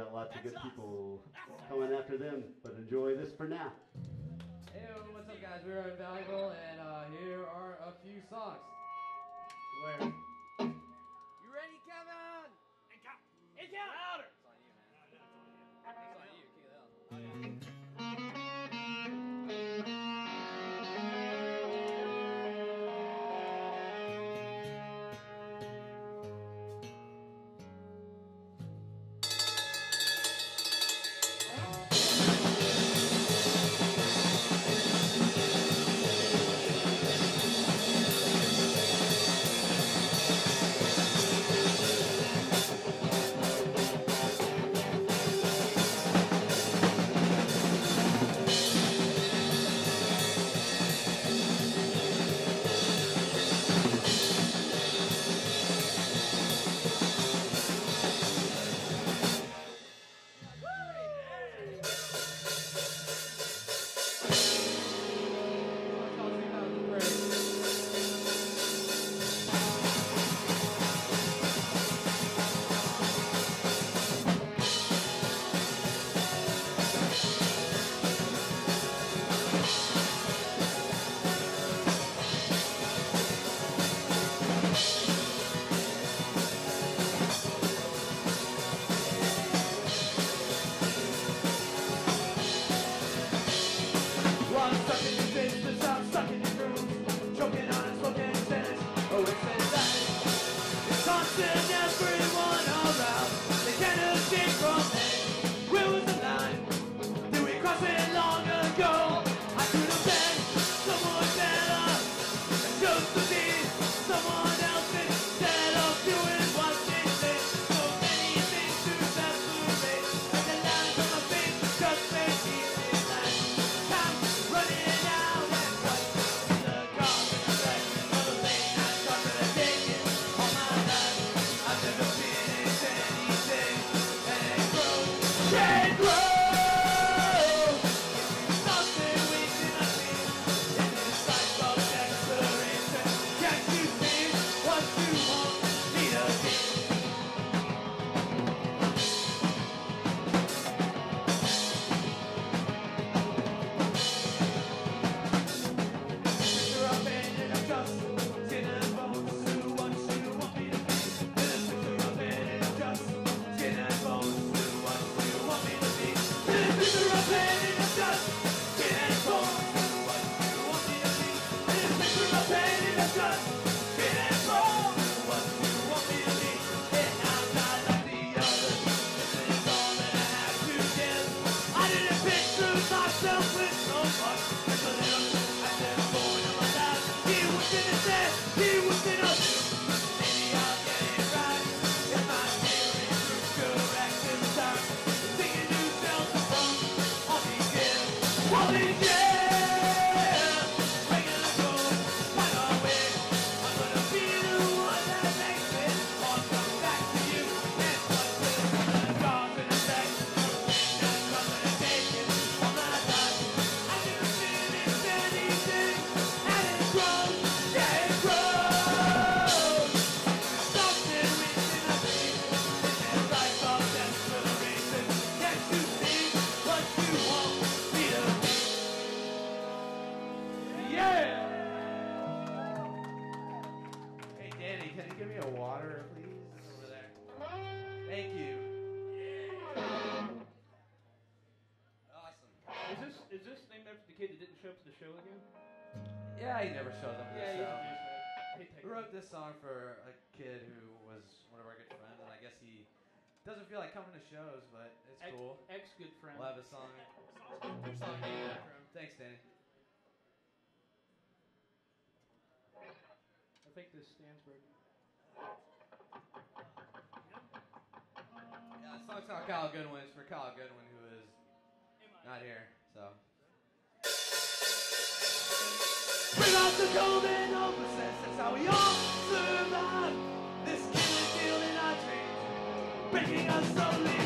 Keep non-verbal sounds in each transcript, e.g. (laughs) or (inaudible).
got lots That's of good us. people coming after them, but enjoy this for now. Hey, what's up, guys? We are Invaluable, and uh, here are a few songs. Where? You ready, Kevin? And count. And count. Louder. shows, but it's ex, cool. Ex good friend. We'll have a song. (laughs) song, yeah. Thanks, Danny. I think this stands for. Yeah, the song's called Kyle Goodwin. It's for Kyle Goodwin, who is not here, so. Bring out the golden opposites, that's how we all survive. This killing, in our dreams, breaking us slowly.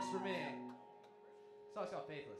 Works for me. Song's called Faithless.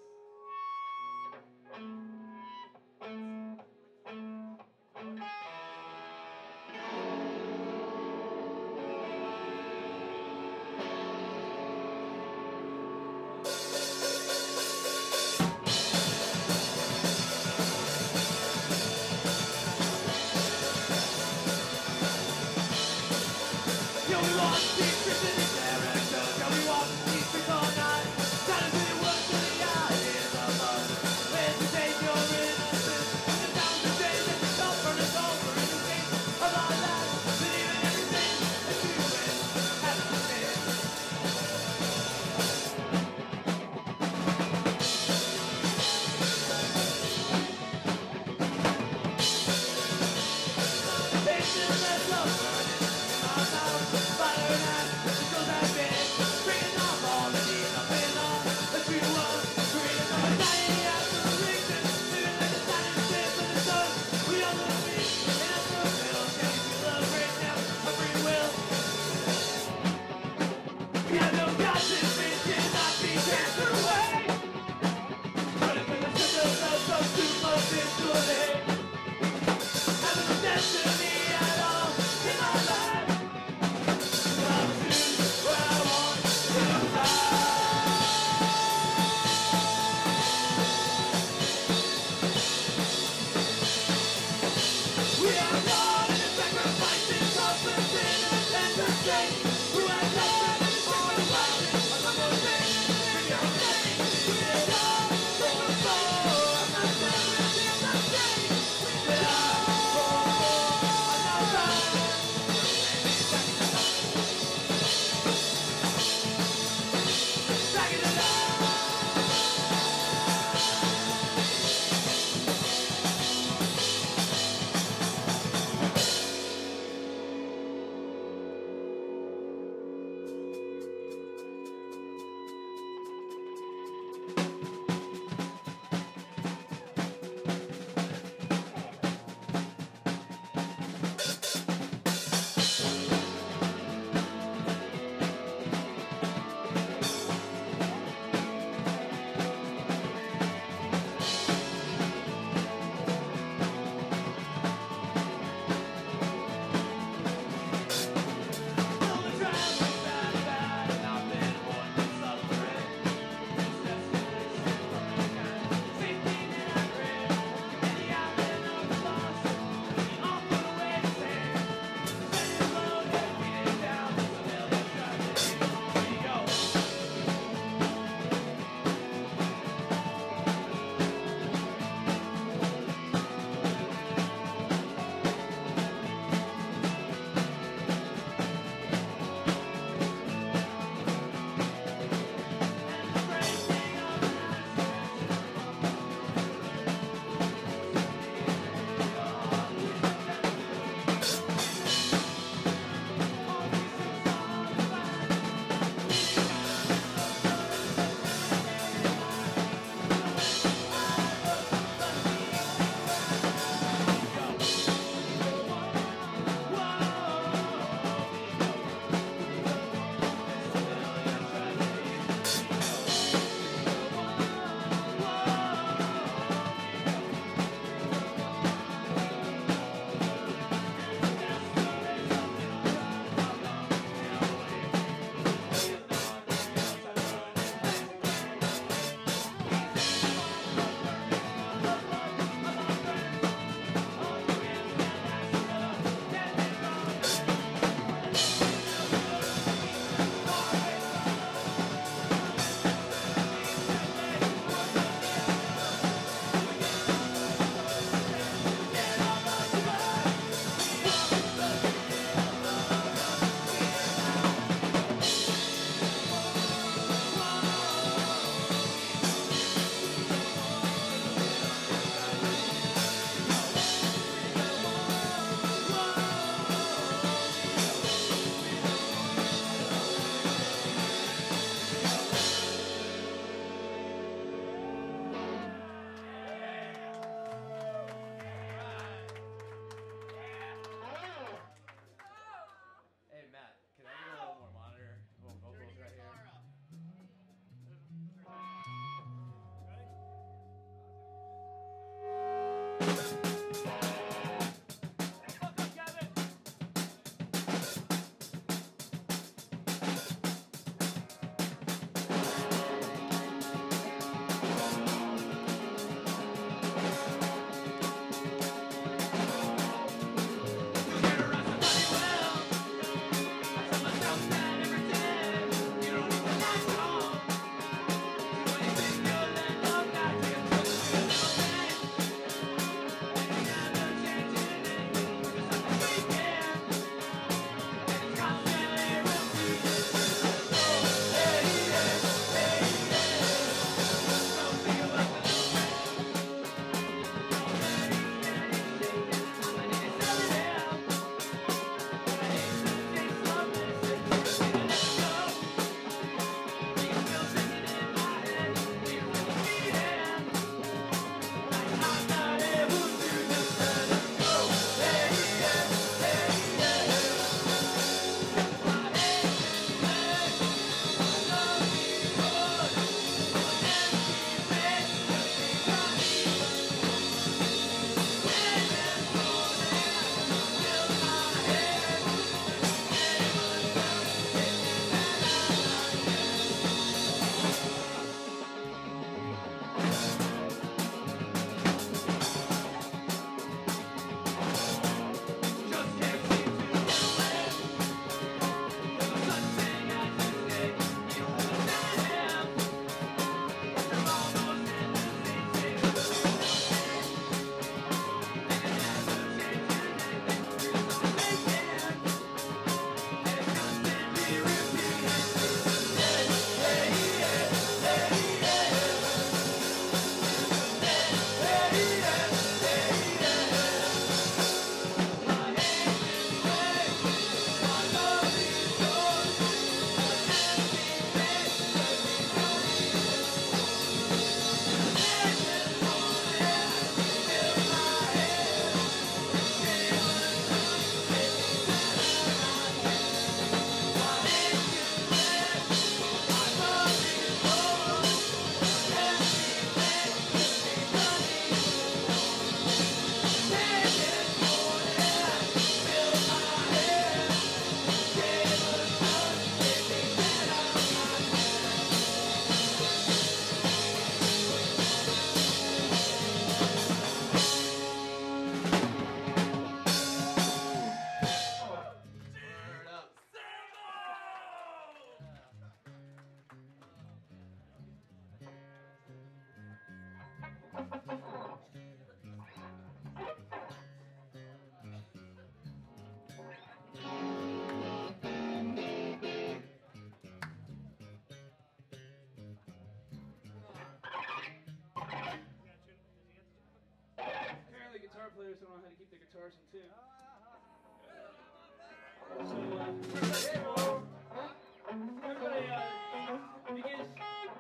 Everybody, uh, if you guys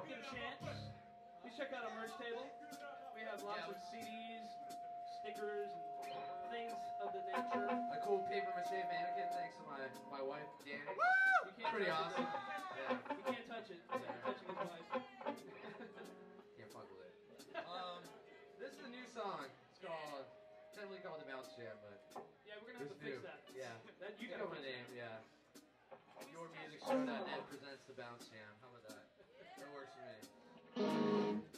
get a chance, please check out our merch table. We have lots of CDs, stickers, things of the nature. A cool paper mache mannequin thanks to my, my wife, Danny. You can't Pretty awesome. Yeah. You can't touch it. It's like touching his wife. (laughs) can't fuck with it. Um, this is a new song. It's called, technically called the Bounce Jam, but yeah, we're gonna have to fix new. that. Yeah. That You you know gotta my fix name, yeah. YourMusicShow.net presents the Bounce Jam. How about that? That works for me.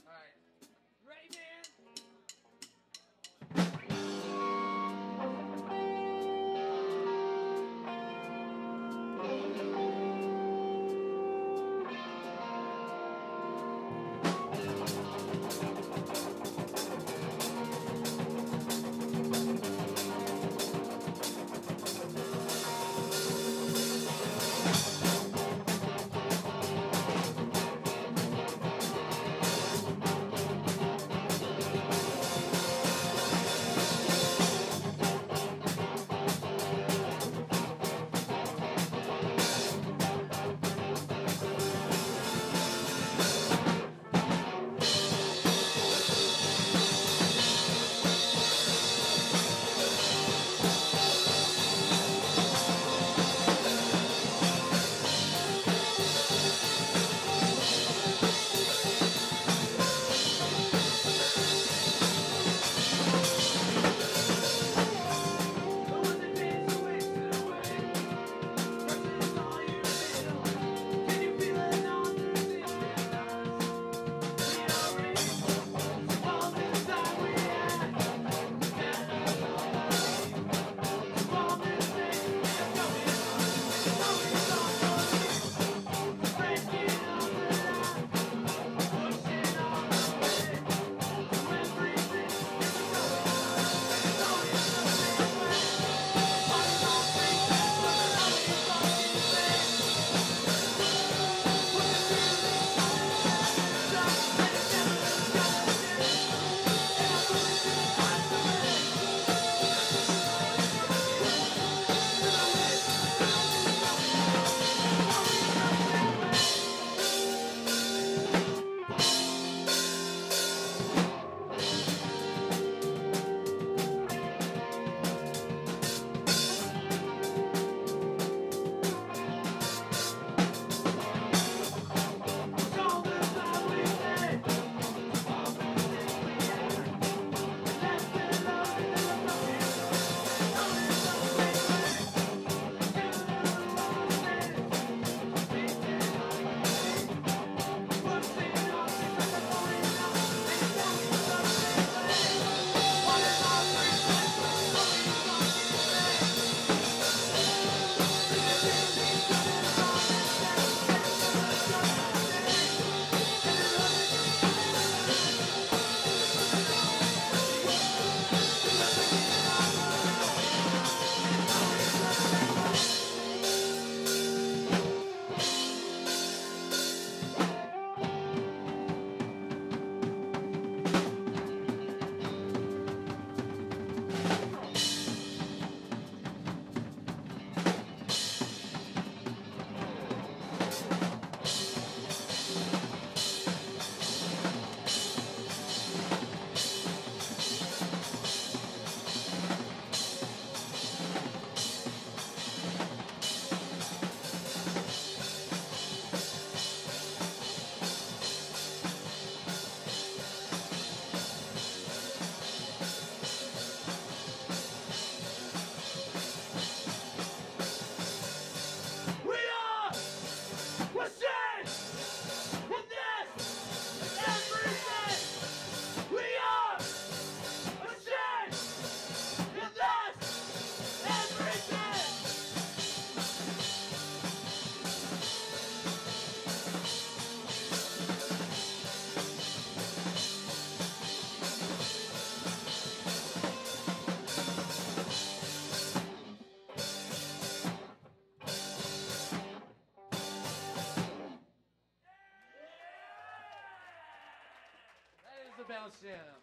Bounce jam.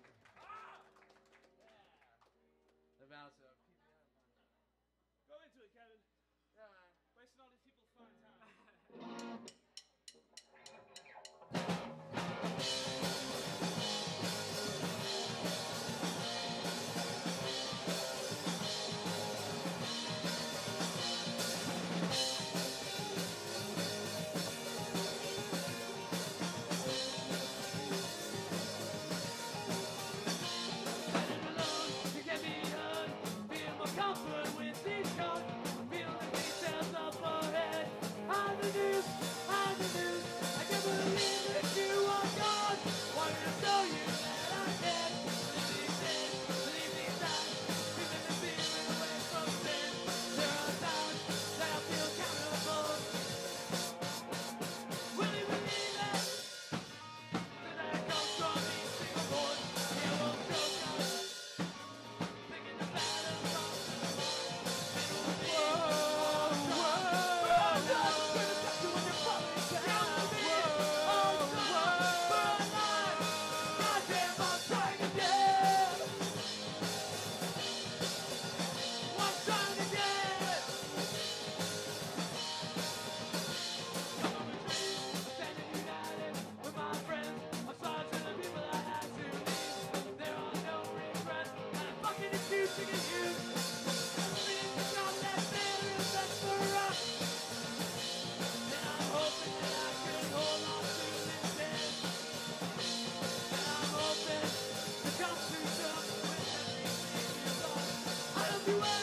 Thinking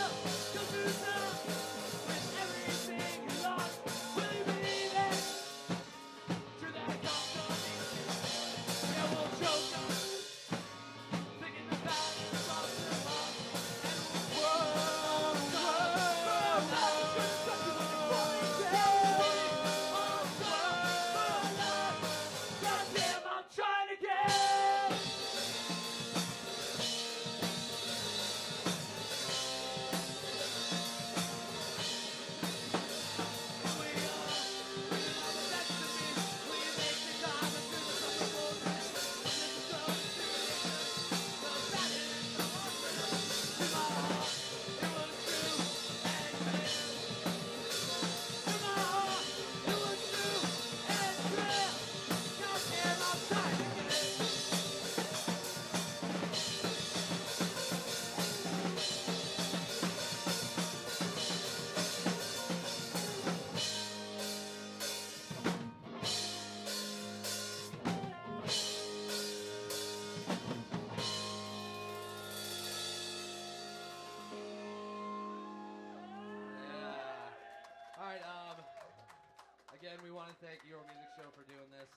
Again, we want to thank Your Music Show for doing this.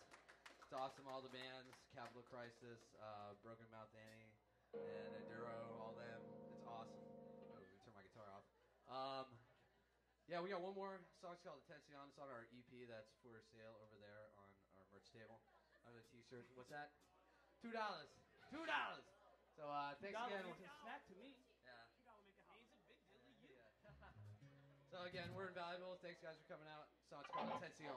It's awesome. All the bands, Capital Crisis, uh, Broken Mouth Danny, and Enduro, all them. It's awesome. Oh, let me turn my guitar off. Um. Yeah, we got one more song it's called Attention. It's on our EP that's for sale over there on our merch table. On the t-shirt. What's that? Two dollars. Two dollars. So uh, thanks again. a snack to me. Yeah. He's a big deal to you. (laughs) So again, we're invaluable. Thanks guys for coming out. Song's called Attention.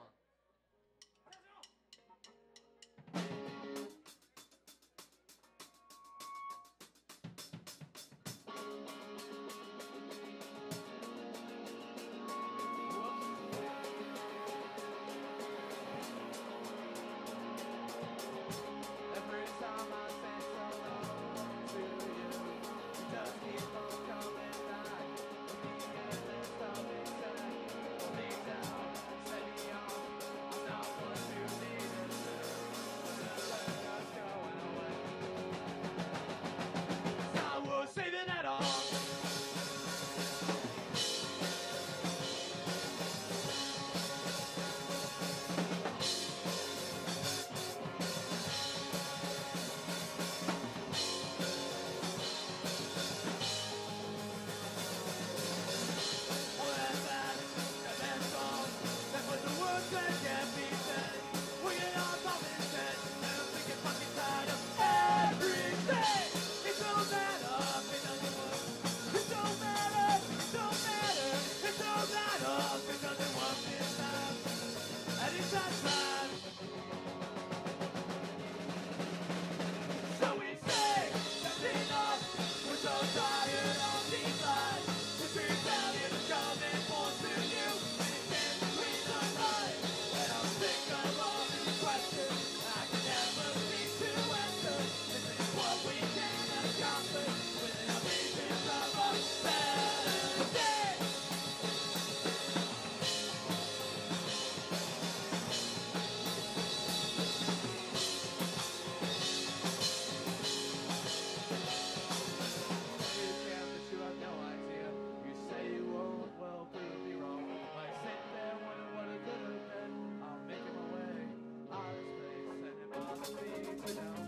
Please to